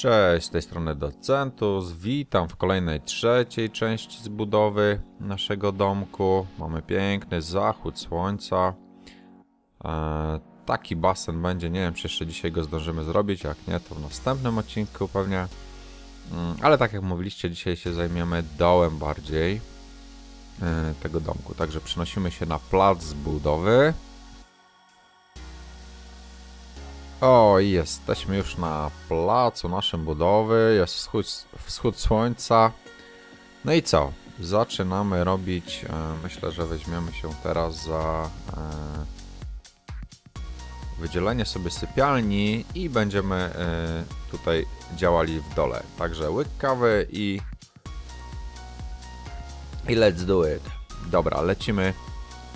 Cześć, z tej strony Docentus. Witam w kolejnej trzeciej części zbudowy naszego domku. Mamy piękny zachód słońca. E, taki basen będzie, nie wiem czy jeszcze dzisiaj go zdążymy zrobić, jak nie to w następnym odcinku pewnie. Mm, ale tak jak mówiliście, dzisiaj się zajmiemy dołem bardziej e, tego domku. Także przenosimy się na plac zbudowy. O, jesteśmy już na placu naszym budowy, jest wschód, wschód słońca. No i co? Zaczynamy robić, e, myślę, że weźmiemy się teraz za e, wydzielenie sobie sypialni i będziemy e, tutaj działali w dole. Także łyk kawy i i let's do it. Dobra, lecimy.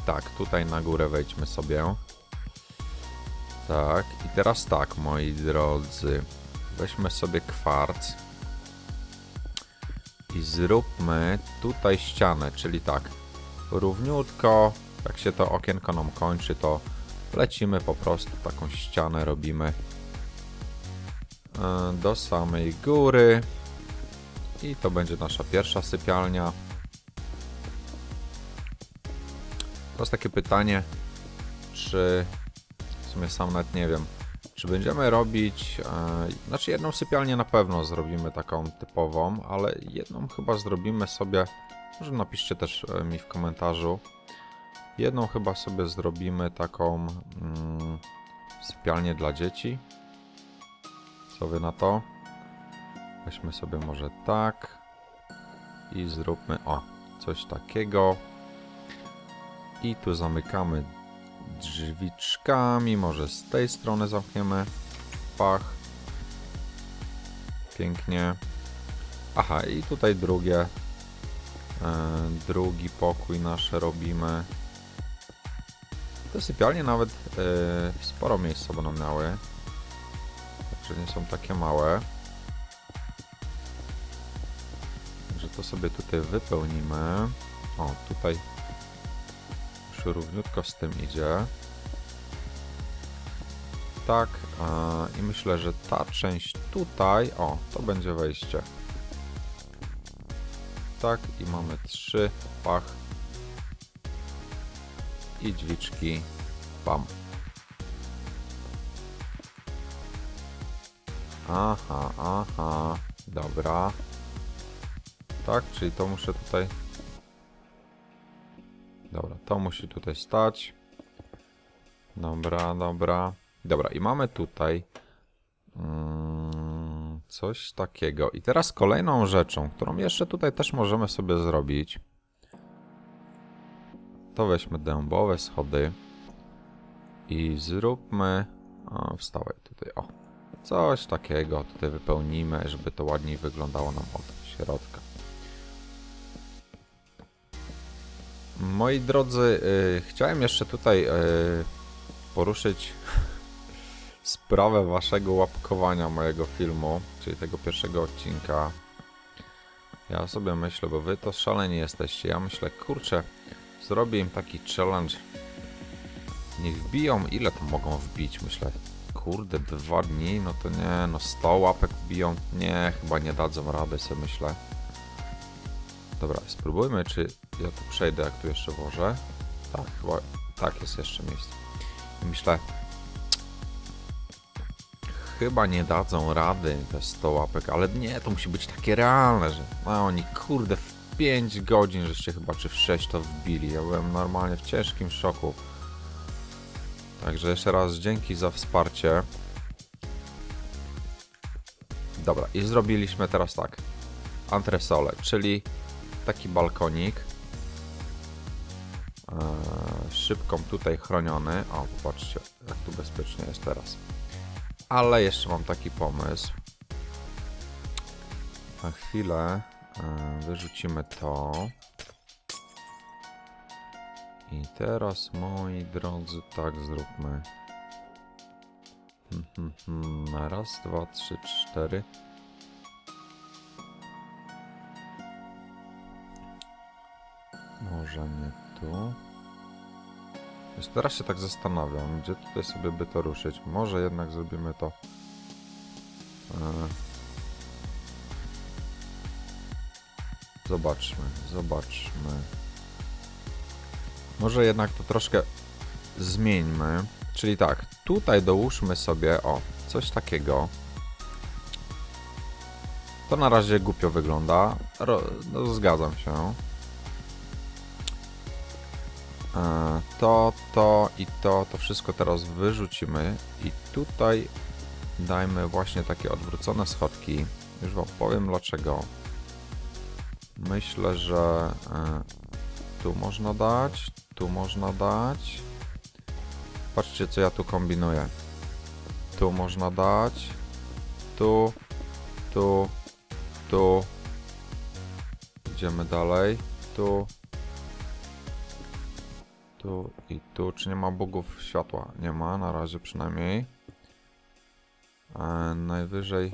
Tak, tutaj na górę wejdźmy sobie. Tak, i teraz tak, moi drodzy. Weźmy sobie kwarc. I zróbmy tutaj ścianę, czyli tak, równiutko, jak się to okienko nam kończy, to lecimy po prostu taką ścianę robimy e, do samej góry. I to będzie nasza pierwsza sypialnia. Teraz takie pytanie, czy sumie sam nawet nie wiem, czy będziemy robić, e, znaczy jedną sypialnię na pewno zrobimy taką typową, ale jedną chyba zrobimy sobie, może napiszcie też e, mi w komentarzu, jedną chyba sobie zrobimy taką mm, sypialnię dla dzieci. Co wy na to? Weźmy sobie może tak i zróbmy, o, coś takiego. I tu zamykamy drzwiczkami. Może z tej strony zamkniemy. Pach. Pięknie. Aha, i tutaj drugie. E, drugi pokój nasz robimy. Te sypialnie nawet e, sporo miejsca będą miały. Także nie są takie małe. Także to sobie tutaj wypełnimy. O, tutaj równiutko z tym idzie. Tak, i myślę, że ta część tutaj, o, to będzie wejście. Tak, i mamy trzy, pach. I drzwiczki, bam. Aha, aha, dobra. Tak, czyli to muszę tutaj Dobra, to musi tutaj stać. Dobra, dobra. Dobra, i mamy tutaj mm, coś takiego. I teraz kolejną rzeczą, którą jeszcze tutaj też możemy sobie zrobić, to weźmy dębowe schody i zróbmy, o, wstawaj tutaj, o, coś takiego tutaj wypełnimy, żeby to ładniej wyglądało nam od środka. Moi drodzy, yy, chciałem jeszcze tutaj yy, poruszyć sprawę waszego łapkowania mojego filmu, czyli tego pierwszego odcinka. Ja sobie myślę, bo wy to szaleni jesteście. Ja myślę, kurczę, zrobię im taki challenge. Niech wbiją, ile to mogą wbić? Myślę, kurde, dwa dni, no to nie, no 100 łapek wbiją. Nie, chyba nie dadzą rady, sobie myślę. Dobra, spróbujmy, czy ja tu przejdę, jak tu jeszcze włożę. Tak, chyba tak jest jeszcze miejsce. Myślę, chyba nie dadzą rady te 100 łapek, ale nie, to musi być takie realne, że no oni kurde w 5 godzin, żeście chyba czy w 6 to wbili. Ja byłem normalnie w ciężkim szoku. Także jeszcze raz dzięki za wsparcie. Dobra, i zrobiliśmy teraz tak. Antresole, czyli taki balkonik. Eee, szybką tutaj chroniony. O, popatrzcie, jak tu bezpiecznie jest teraz. Ale jeszcze mam taki pomysł. Na chwilę eee, wyrzucimy to. I teraz, moi drodzy, tak zróbmy. Hmm, hmm, hmm. Raz, dwa, trzy, cztery. może nie tu. Już teraz się tak zastanawiam, gdzie tutaj sobie by to ruszyć. Może jednak zrobimy to... E, zobaczmy, zobaczmy. Może jednak to troszkę zmieńmy. Czyli tak, tutaj dołóżmy sobie, o, coś takiego. To na razie głupio wygląda. Ro, no, zgadzam się. E, to, to i to, to wszystko teraz wyrzucimy i tutaj dajmy właśnie takie odwrócone schodki. Już wam powiem dlaczego. Myślę, że e, tu można dać, tu można dać. Patrzcie co ja tu kombinuję. Tu można dać, tu, tu, tu. Idziemy dalej, tu, tu i tu. Czy nie ma bugów światła? Nie ma, na razie przynajmniej. E, najwyżej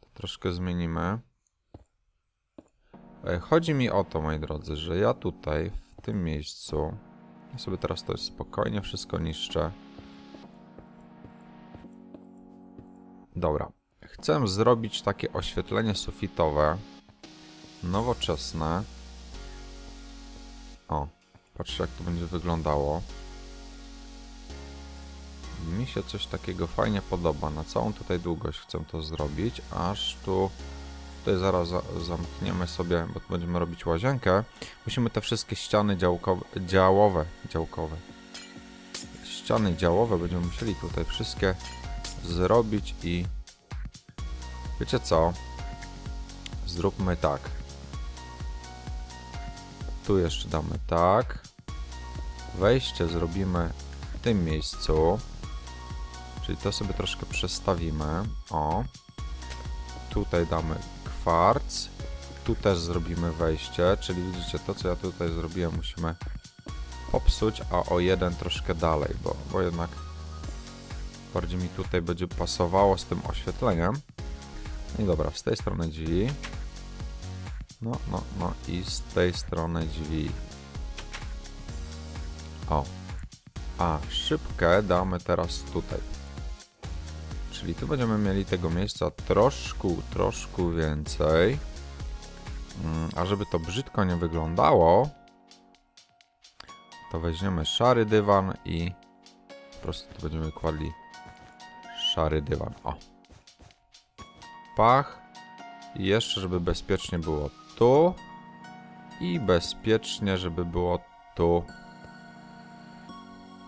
to troszkę zmienimy. E, chodzi mi o to, moi drodzy, że ja tutaj, w tym miejscu, ja sobie teraz to spokojnie wszystko niszczę. Dobra. Chcę zrobić takie oświetlenie sufitowe, nowoczesne. O, patrzcie jak to będzie wyglądało. Mi się coś takiego fajnie podoba. Na całą tutaj długość chcę to zrobić, aż tu tutaj zaraz za zamkniemy sobie, bo będziemy robić łazienkę. Musimy te wszystkie ściany działkowe, działowe, działkowe, ściany działowe będziemy musieli tutaj wszystkie zrobić i wiecie co? Zróbmy tak. Tu jeszcze damy tak. Wejście zrobimy w tym miejscu. Czyli to sobie troszkę przestawimy. O. Tutaj damy kwarc. Tu też zrobimy wejście, czyli widzicie, to co ja tutaj zrobiłem musimy popsuć, a o jeden troszkę dalej, bo, bo jednak bardziej mi tutaj będzie pasowało z tym oświetleniem. No i dobra, z tej strony drzwi. No, no, no i z tej strony drzwi. O. A szybkę damy teraz tutaj. Czyli tu będziemy mieli tego miejsca troszkę, troszkę więcej. Mm, a żeby to brzydko nie wyglądało, to weźmiemy szary dywan i po prostu tu będziemy kładli szary dywan. O. Pach. I jeszcze, żeby bezpiecznie było tu. I bezpiecznie, żeby było tu.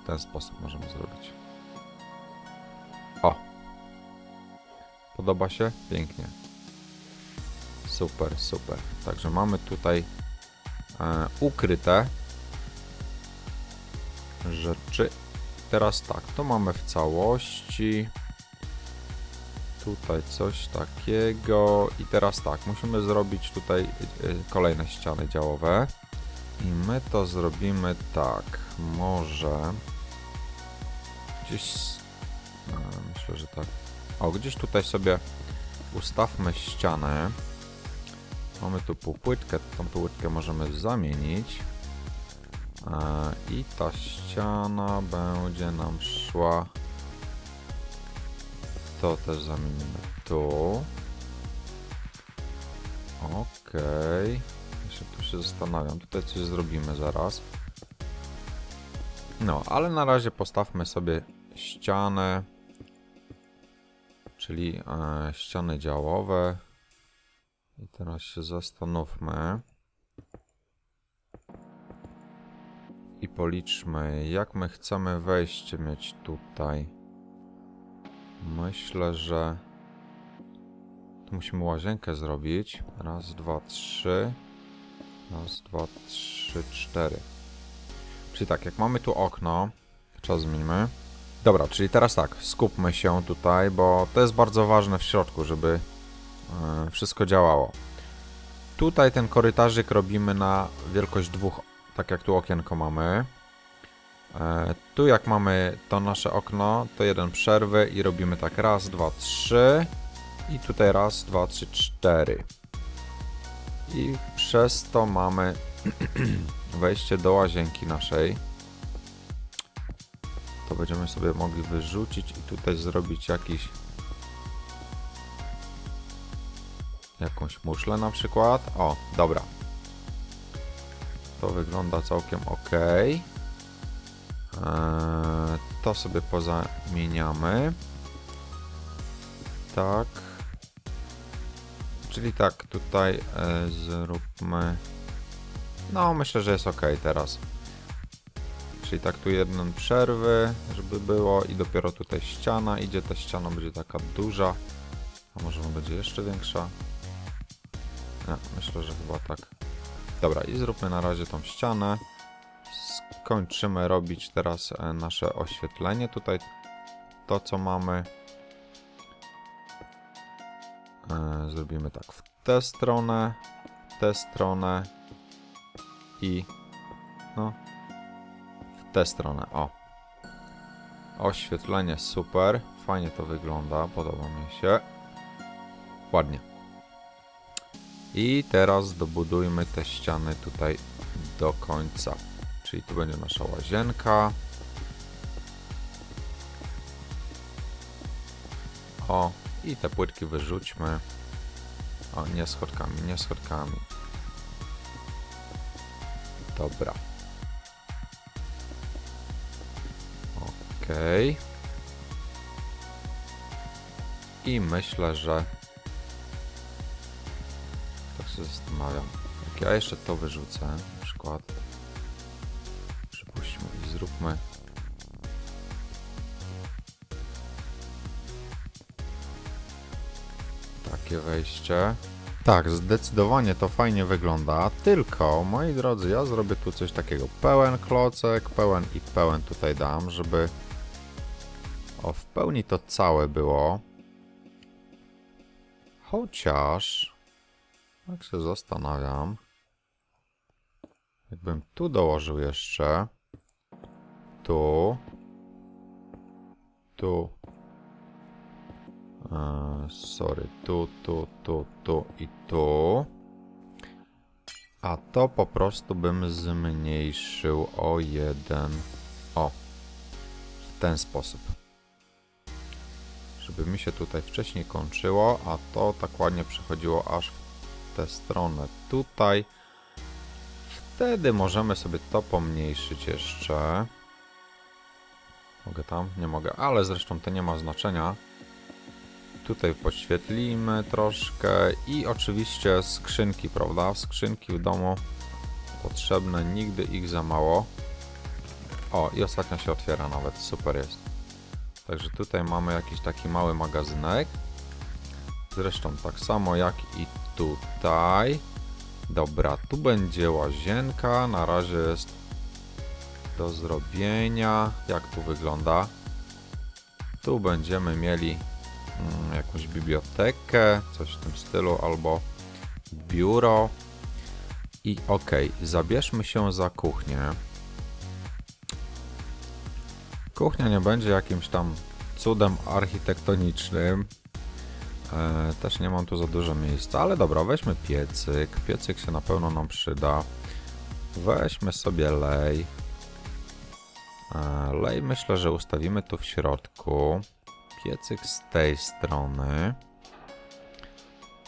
W ten sposób możemy zrobić. O. Podoba się? Pięknie. Super, super. Także mamy tutaj e, ukryte rzeczy. Teraz tak, to mamy w całości. Tutaj coś takiego. I teraz tak, musimy zrobić tutaj e, kolejne ściany działowe. I my to zrobimy tak. Może gdzieś. Myślę, że tak. O, gdzieś tutaj sobie ustawmy ścianę. Mamy tu półpłytkę, tą półpłytkę możemy zamienić. E, I ta ściana będzie nam szła. To też zamienimy tu. Okej. Okay. Jeszcze tu się zastanawiam. Tutaj coś zrobimy zaraz. No, ale na razie postawmy sobie ścianę. Czyli e, ściany działowe. I teraz się zastanówmy. I policzmy, jak my chcemy wejście mieć tutaj. Myślę, że musimy łazienkę zrobić. Raz, dwa, trzy. Raz, dwa, trzy, cztery. Czyli tak, jak mamy tu okno, czas zmieńmy. Dobra, czyli teraz tak, skupmy się tutaj, bo to jest bardzo ważne w środku, żeby E, wszystko działało. Tutaj ten korytarzyk robimy na wielkość dwóch, tak jak tu okienko mamy. E, tu jak mamy to nasze okno, to jeden przerwy i robimy tak raz, dwa, trzy i tutaj raz, dwa, trzy, cztery. I przez to mamy wejście do łazienki naszej. To będziemy sobie mogli wyrzucić i tutaj zrobić jakiś jakąś muszlę na przykład. O, dobra. To wygląda całkiem ok. Eee, to sobie pozamieniamy. Tak. Czyli tak, tutaj e, zróbmy... No, myślę, że jest ok teraz. Czyli tak tu jedną przerwy, żeby było i dopiero tutaj ściana idzie. Ta ściana będzie taka duża. A może ona będzie jeszcze większa? Nie, myślę, że chyba tak. Dobra, i zróbmy na razie tą ścianę. Skończymy robić teraz e, nasze oświetlenie. Tutaj to, co mamy. E, zrobimy tak w tę stronę, w tę stronę i no w tę stronę. O. Oświetlenie super. Fajnie to wygląda. Podoba mi się. Ładnie. I teraz dobudujmy te ściany tutaj do końca. Czyli tu będzie nasza łazienka. O, i te płytki wyrzućmy. O, nie schodkami, nie schodkami. Dobra. Okej. I myślę, że... Tak się zastanawiam. Jak ja jeszcze to wyrzucę, na przykład... Zróbmy... Takie wejście. Tak, zdecydowanie to fajnie wygląda, tylko moi drodzy, ja zrobię tu coś takiego. Pełen klocek, pełen i pełen tutaj dam, żeby o w pełni to całe było. Chociaż, tak się zastanawiam, jakbym tu dołożył jeszcze, tu, tu, Eee, sorry, tu, tu, tu, tu i tu. A to po prostu bym zmniejszył o jeden. O, w ten sposób. Żeby mi się tutaj wcześniej kończyło, a to tak ładnie przechodziło aż w tę stronę tutaj. Wtedy możemy sobie to pomniejszyć jeszcze. Mogę tam? Nie mogę, ale zresztą to nie ma znaczenia. Tutaj podświetlimy troszkę i oczywiście skrzynki, prawda? Skrzynki w domu potrzebne, nigdy ich za mało. O, i ostatnia się otwiera nawet, super jest. Także tutaj mamy jakiś taki mały magazynek. Zresztą tak samo jak i tutaj. Dobra, tu będzie łazienka, na razie jest do zrobienia. Jak tu wygląda? Tu będziemy mieli Mm, jakąś bibliotekę, coś w tym stylu, albo biuro. I ok, zabierzmy się za kuchnię. Kuchnia nie będzie jakimś tam cudem architektonicznym. E, też nie mam tu za dużo miejsca, ale dobra, weźmy piecyk. Piecyk się na pewno nam przyda. Weźmy sobie lej. E, lej myślę, że ustawimy tu w środku piecyk z tej strony.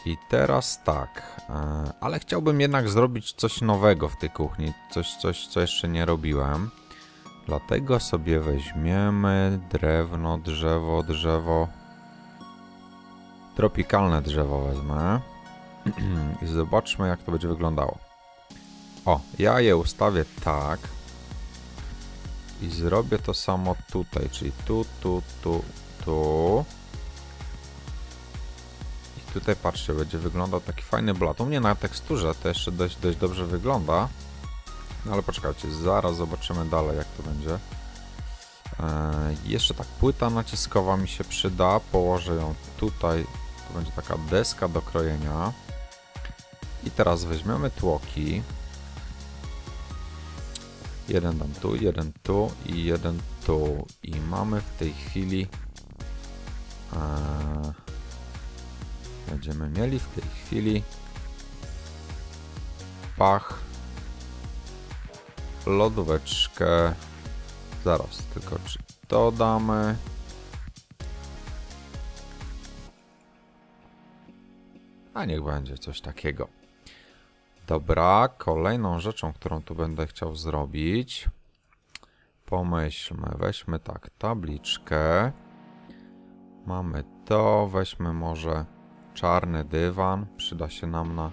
I teraz tak, e, ale chciałbym jednak zrobić coś nowego w tej kuchni, coś, coś co jeszcze nie robiłem. Dlatego sobie weźmiemy drewno, drzewo, drzewo. Tropikalne drzewo wezmę. I zobaczmy jak to będzie wyglądało. O, ja je ustawię tak. I zrobię to samo tutaj, czyli tu, tu, tu, tu. I tutaj patrzcie, będzie wyglądał taki fajny blat. U mnie na teksturze to jeszcze dość, dość dobrze wygląda. No ale poczekajcie, zaraz zobaczymy dalej jak to będzie. Eee, jeszcze tak płyta naciskowa mi się przyda. Położę ją tutaj. To będzie taka deska do krojenia. I teraz weźmiemy tłoki. Jeden dam tu, jeden tu i jeden tu. I mamy w tej chwili będziemy mieli w tej chwili pach, lodóweczkę. Zaraz, tylko czy dodamy. A niech będzie coś takiego. Dobra, kolejną rzeczą, którą tu będę chciał zrobić. Pomyślmy, weźmy tak, tabliczkę. Mamy to, weźmy może czarny dywan. Przyda się nam na,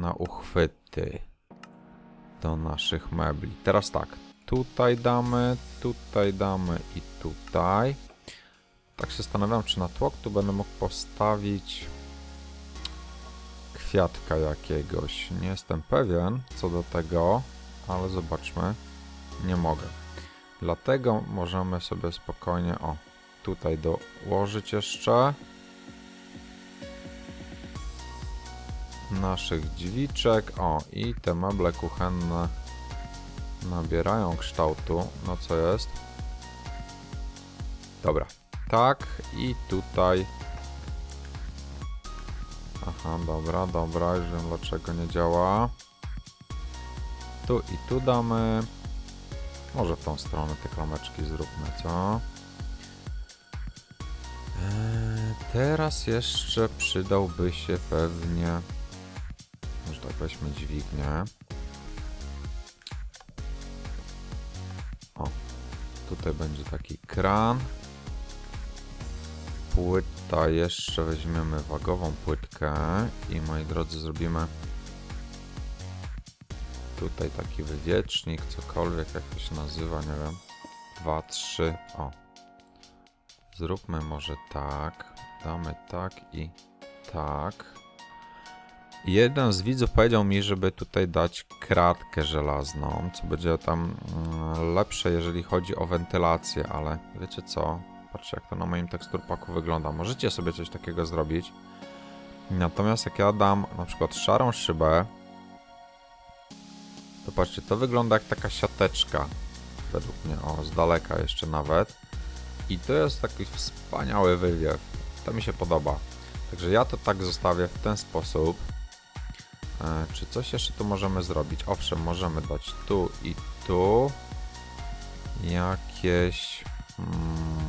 na uchwyty do naszych mebli. Teraz tak, tutaj damy, tutaj damy i tutaj. Tak się zastanawiam, czy na tłok tu będę mógł postawić kwiatka jakiegoś. Nie jestem pewien co do tego, ale zobaczmy. Nie mogę. Dlatego możemy sobie spokojnie, o, tutaj dołożyć jeszcze naszych drzwiczek. O, i te meble kuchenne nabierają kształtu. No co jest? Dobra, tak i tutaj. Aha, dobra, dobra, już wiem dlaczego nie działa. Tu i tu damy. Może w tą stronę te klameczki zróbmy, co? Eee, teraz jeszcze przydałby się pewnie... Może tak weźmy dźwignię. O, tutaj będzie taki kran. Płyta jeszcze weźmiemy wagową płytkę i moi drodzy zrobimy tutaj taki wywiecznik, cokolwiek, jak to się nazywa, nie wiem. Dwa, trzy, o. Zróbmy może tak, damy tak i tak. Jeden z widzów powiedział mi, żeby tutaj dać kratkę żelazną, co będzie tam mm, lepsze, jeżeli chodzi o wentylację, ale wiecie co? Patrzcie, jak to na moim teksturpaku wygląda. Możecie sobie coś takiego zrobić. Natomiast jak ja dam na przykład szarą szybę, Zobaczcie, to wygląda jak taka siateczka. Według mnie, o, z daleka jeszcze nawet. I to jest taki wspaniały wywiew. To mi się podoba. Także ja to tak zostawię w ten sposób. E, czy coś jeszcze tu możemy zrobić? Owszem, możemy dać tu i tu jakieś mm,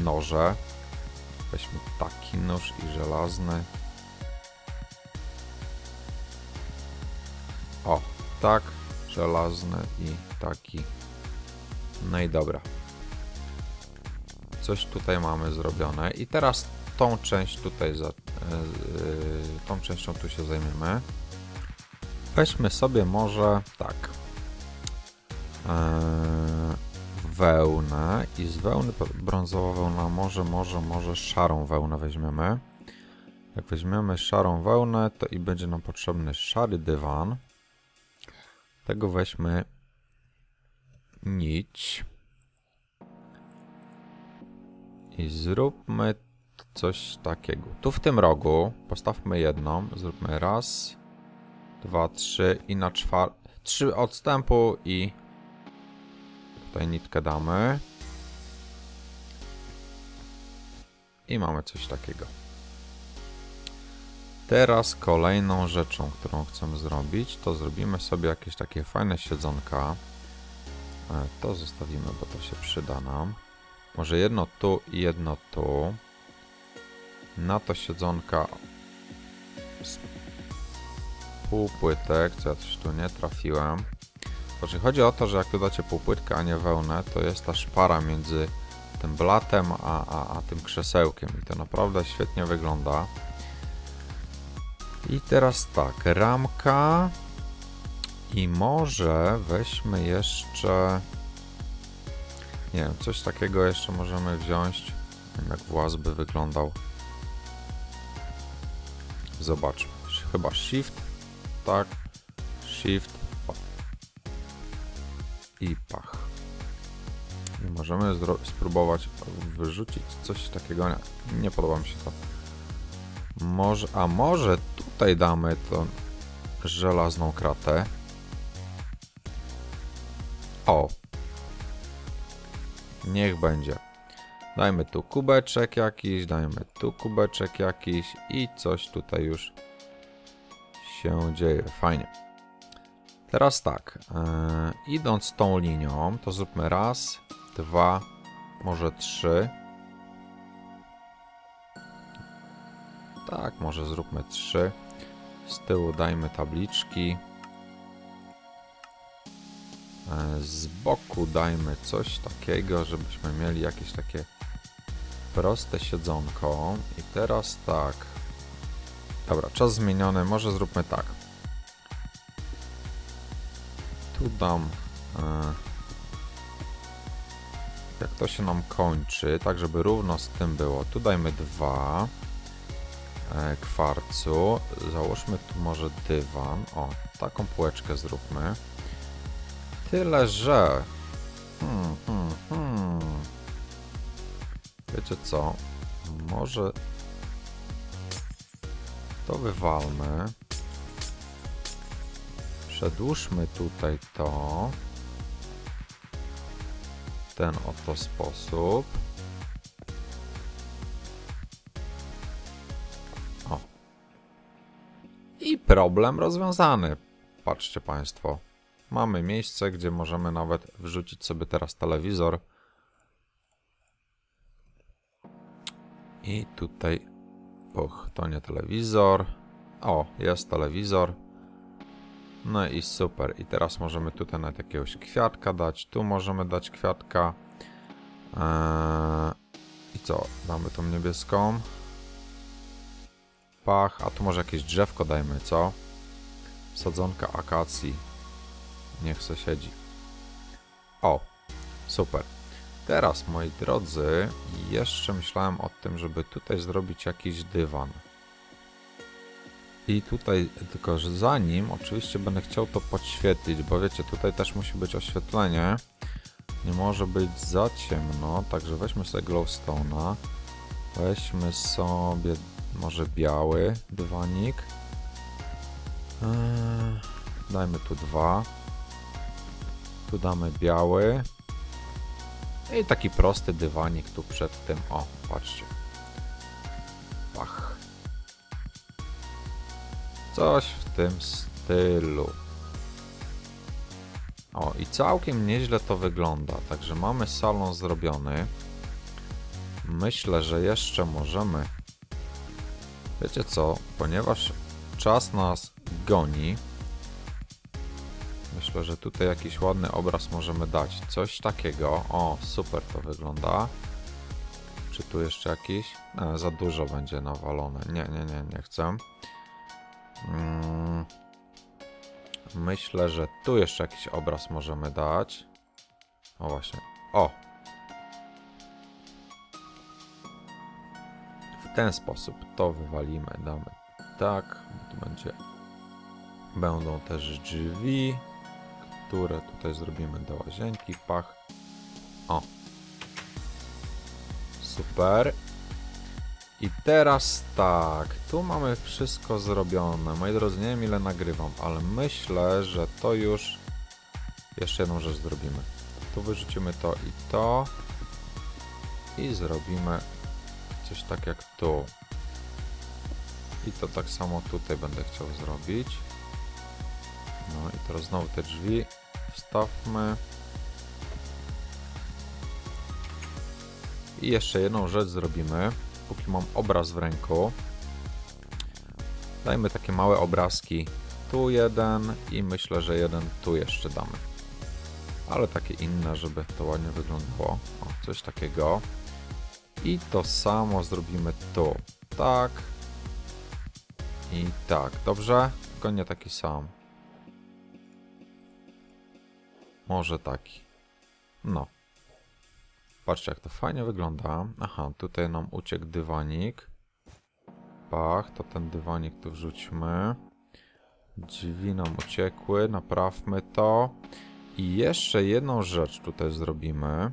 noże. Weźmy taki nóż i żelazny. O, tak, żelazny i taki. No i dobra. Coś tutaj mamy zrobione. I teraz tą część tutaj, za, yy, tą częścią tu się zajmiemy. Weźmy sobie może tak. Yy, wełnę i z wełny brązową wełna może, może, może szarą wełnę weźmiemy. Jak weźmiemy szarą wełnę, to i będzie nam potrzebny szary dywan tego weźmy nić i zróbmy coś takiego. Tu w tym rogu postawmy jedną, zróbmy raz, dwa, trzy i na czwar... trzy odstępu i tutaj nitkę damy. I mamy coś takiego. Teraz kolejną rzeczą, którą chcemy zrobić, to zrobimy sobie jakieś takie fajne siedzonka. E, to zostawimy, bo to się przyda nam. Może jedno tu i jedno tu. Na to siedzonka z półpłytek, co ja tu nie trafiłem. Znaczy chodzi o to, że jak tu dacie półpłytkę, a nie wełnę, to jest ta szpara między tym blatem a, a, a tym krzesełkiem i to naprawdę świetnie wygląda. I teraz tak, ramka. I może weźmy jeszcze... Nie wiem, coś takiego jeszcze możemy wziąć. Nie wiem, jak włas by wyglądał. Zobaczmy. Chyba shift. Tak. Shift. I pach. I możemy spróbować wyrzucić coś takiego. Nie, nie podoba mi się to. Może, a może tutaj damy tą żelazną kratę. O. Niech będzie. Dajmy tu kubeczek jakiś, dajmy tu kubeczek jakiś i coś tutaj już się dzieje. Fajnie. Teraz tak, yy, idąc tą linią, to zróbmy raz, dwa, może trzy. Tak, może zróbmy trzy. Z tyłu dajmy tabliczki. E, Z boku dajmy coś takiego, żebyśmy mieli jakieś takie proste siedzonko. I teraz tak. Dobra, czas zmieniony. Może zróbmy tak. Tu dam. E, jak to się nam kończy, tak żeby równo z tym było. Tu dajmy dwa e, kwarcu. Załóżmy tu może dywan. O, taką półeczkę zróbmy. Tyle, że... Hmm, hmm, hmm. Wiecie co? Może to wywalmy. Przedłużmy tutaj to. W ten oto sposób. O. I problem rozwiązany. Patrzcie Państwo. Mamy miejsce, gdzie możemy nawet wrzucić sobie teraz telewizor. I tutaj, och, to nie telewizor. O, jest telewizor. No i super. I teraz możemy tutaj nawet jakiegoś kwiatka dać. Tu możemy dać kwiatka. Eee, I co? Damy tą niebieską. Pach. A tu może jakieś drzewko dajmy, co? Sadzonka akacji. Niech se siedzi. O, super. Teraz, moi drodzy, jeszcze myślałem o tym, żeby tutaj zrobić jakiś dywan. I tutaj, tylko że zanim, oczywiście będę chciał to podświetlić, bo wiecie, tutaj też musi być oświetlenie. Nie może być za ciemno, także weźmy sobie glowstone'a. Weźmy sobie może biały dywanik. Eee, dajmy tu dwa. Tu damy biały. I taki prosty dywanik tu przed tym. O, patrzcie. Coś w tym stylu. O, i całkiem nieźle to wygląda. Także mamy salon zrobiony. Myślę, że jeszcze możemy. Wiecie co? Ponieważ czas nas goni. Myślę, że tutaj jakiś ładny obraz możemy dać. Coś takiego. O, super to wygląda. Czy tu jeszcze jakiś? E, za dużo będzie nawalone. Nie, nie, nie, nie chcę. Mm. Myślę, że tu jeszcze jakiś obraz możemy dać. O właśnie. O! W ten sposób to wywalimy. Damy tak. Tu będzie. Będą też drzwi, które tutaj zrobimy do łazienki. Pach. O. Super. I teraz tak, tu mamy wszystko zrobione. Moi drodzy, nie wiem ile nagrywam, ale myślę, że to już... Jeszcze jedną rzecz zrobimy. Tu wyrzucimy to i to. I zrobimy coś tak jak tu. I to tak samo tutaj będę chciał zrobić. No i teraz znowu te drzwi wstawmy. I jeszcze jedną rzecz zrobimy póki mam obraz w ręku. Dajmy takie małe obrazki. Tu jeden i myślę, że jeden tu jeszcze damy. Ale takie inne, żeby to ładnie wyglądało. O, coś takiego. I to samo zrobimy tu. Tak. I tak. Dobrze? Tylko nie taki sam. Może taki. No. Patrzcie, jak to fajnie wygląda. Aha, tutaj nam uciekł dywanik. Pach, to ten dywanik tu wrzućmy. Drzwi nam uciekły, naprawmy to. I jeszcze jedną rzecz tutaj zrobimy.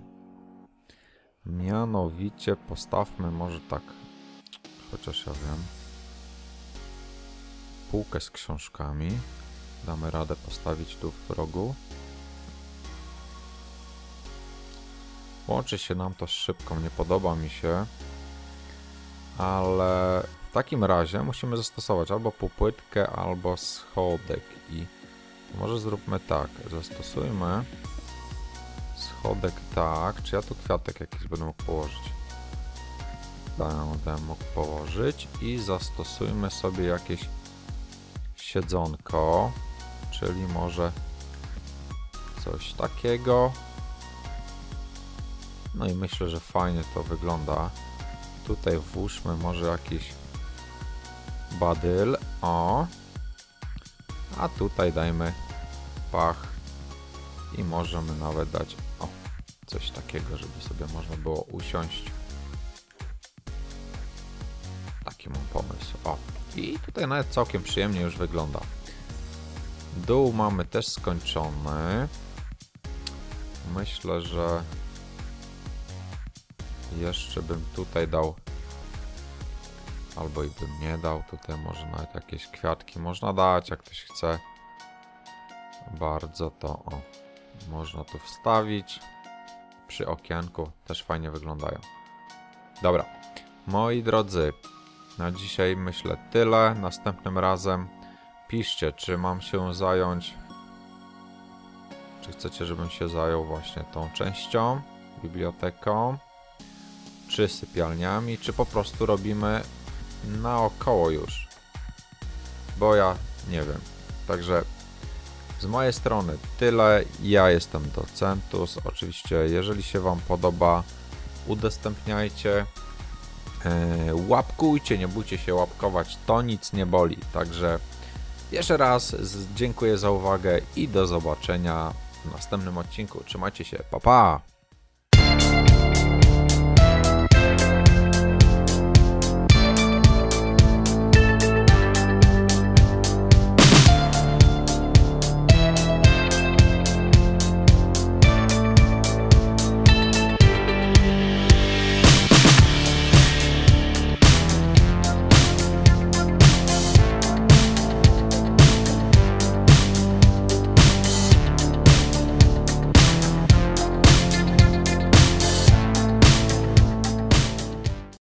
Mianowicie postawmy może tak, chociaż ja wiem, półkę z książkami. Damy radę postawić tu w rogu. Łączy się nam to z szybką, nie podoba mi się. Ale w takim razie musimy zastosować albo półpłytkę, albo schodek. I może zróbmy tak. Zastosujmy schodek tak. Czy ja tu kwiatek jakiś będę mógł położyć? będę mógł położyć i zastosujmy sobie jakieś siedzonko, czyli może coś takiego. No i myślę, że fajnie to wygląda. Tutaj włóżmy może jakiś badyl. O. A tutaj dajmy pach. I możemy nawet dać o, coś takiego, żeby sobie można było usiąść. Taki mam pomysł. O. I tutaj nawet całkiem przyjemnie już wygląda. Dół mamy też skończony. Myślę, że jeszcze bym tutaj dał albo i bym nie dał. Tutaj może nawet jakieś kwiatki można dać, jak ktoś chce. Bardzo to o, można tu wstawić. Przy okienku też fajnie wyglądają. Dobra, moi drodzy, na dzisiaj myślę tyle. Następnym razem piszcie, czy mam się zająć, czy chcecie, żebym się zajął właśnie tą częścią, biblioteką, czy sypialniami, czy po prostu robimy naokoło już. Bo ja nie wiem. Także z mojej strony tyle. Ja jestem Docentus. Oczywiście, jeżeli się Wam podoba, udostępniajcie. Yy, łapkujcie, nie bójcie się łapkować, to nic nie boli. Także jeszcze raz dziękuję za uwagę i do zobaczenia w następnym odcinku. Trzymajcie się, pa pa!